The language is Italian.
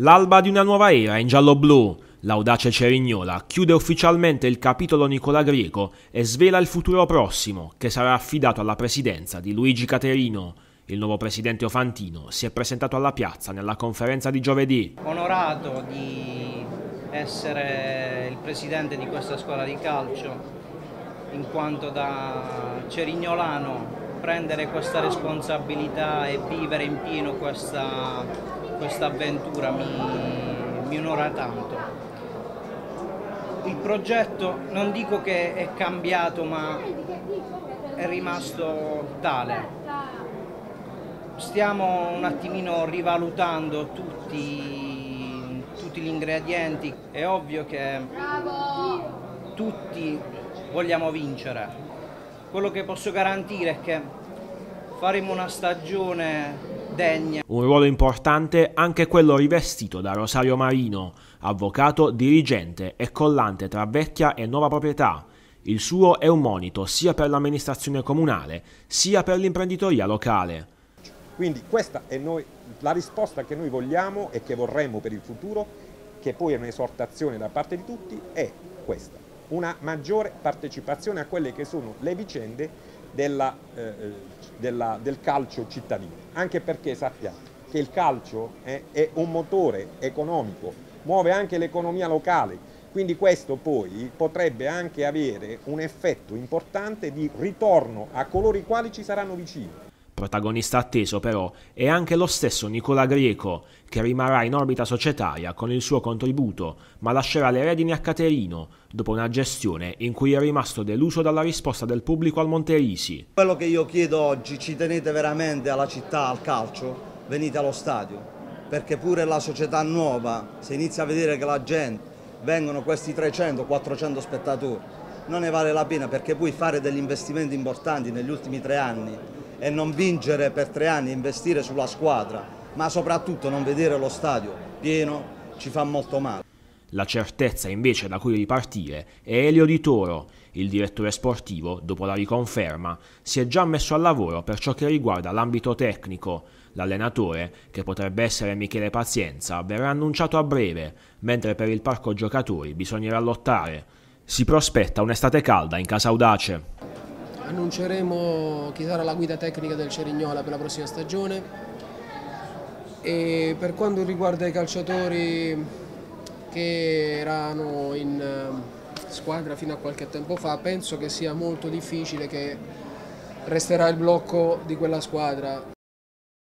L'alba di una nuova era in giallo-blu. L'audace Cerignola chiude ufficialmente il capitolo Nicola Greco e svela il futuro prossimo, che sarà affidato alla presidenza di Luigi Caterino. Il nuovo presidente Ofantino si è presentato alla piazza nella conferenza di giovedì. Onorato di essere il presidente di questa scuola di calcio, in quanto da cerignolano prendere questa responsabilità e vivere in pieno questa, questa avventura mi, mi onora tanto. Il progetto non dico che è cambiato ma è rimasto tale. Stiamo un attimino rivalutando tutti, tutti gli ingredienti. È ovvio che tutti vogliamo vincere, quello che posso garantire è che faremo una stagione degna. Un ruolo importante anche quello rivestito da Rosario Marino, avvocato, dirigente e collante tra vecchia e nuova proprietà. Il suo è un monito sia per l'amministrazione comunale sia per l'imprenditoria locale. Quindi questa è noi, la risposta che noi vogliamo e che vorremmo per il futuro, che poi è un'esortazione da parte di tutti, è questa una maggiore partecipazione a quelle che sono le vicende della, eh, della, del calcio cittadino, anche perché sappiamo che il calcio è, è un motore economico, muove anche l'economia locale, quindi questo poi potrebbe anche avere un effetto importante di ritorno a coloro i quali ci saranno vicini. Protagonista atteso però è anche lo stesso Nicola Greco, che rimarrà in orbita societaria con il suo contributo, ma lascerà le redini a Caterino, dopo una gestione in cui è rimasto deluso dalla risposta del pubblico al Monterisi. Quello che io chiedo oggi, ci tenete veramente alla città, al calcio? Venite allo stadio, perché pure la società nuova, se inizia a vedere che la gente, vengono questi 300-400 spettatori, non ne vale la pena perché puoi fare degli investimenti importanti negli ultimi tre anni e non vincere per tre anni, investire sulla squadra, ma soprattutto non vedere lo stadio pieno ci fa molto male. La certezza invece da cui ripartire è Elio Di Toro. Il direttore sportivo, dopo la riconferma, si è già messo al lavoro per ciò che riguarda l'ambito tecnico. L'allenatore, che potrebbe essere Michele Pazienza, verrà annunciato a breve, mentre per il parco giocatori bisognerà lottare. Si prospetta un'estate calda in casa Audace annunceremo chi sarà la guida tecnica del Cerignola per la prossima stagione. E per quanto riguarda i calciatori che erano in eh, squadra fino a qualche tempo fa penso che sia molto difficile che resterà il blocco di quella squadra